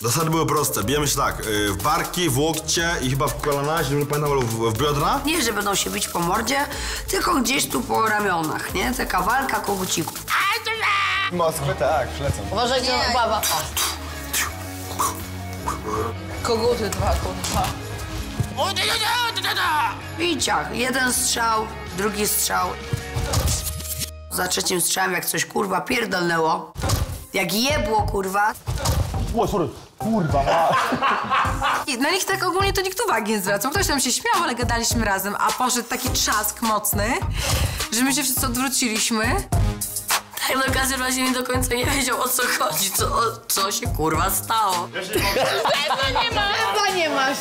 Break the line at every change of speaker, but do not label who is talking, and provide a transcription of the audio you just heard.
Zasady były proste. Bijemy się tak, y, w barki, w łokcie i chyba w kolana, jeśli nie pamiętam, albo w, w biodra.
Nie, że będą się bić po mordzie, tylko gdzieś tu po ramionach, nie? Taka walka kogucików.
Moskwy, tak, przylecą.
Uważajcie na baba. Koguty dwa, kurwa.
Bicia. Jeden strzał, drugi strzał. Za trzecim strzałem, jak coś kurwa pierdolnęło, jak jebło kurwa,
O, sorry. Kurwa, ma.
I na nich tak ogólnie to nikt uwagi nie zwracał. Ktoś tam się śmiał, ale gadaliśmy razem, a poszedł taki trzask mocny, że my się wszyscy odwróciliśmy.
tak do każdym razie nie do końca nie wiedział o co chodzi, co, co się kurwa stało.
Chyba nie masz.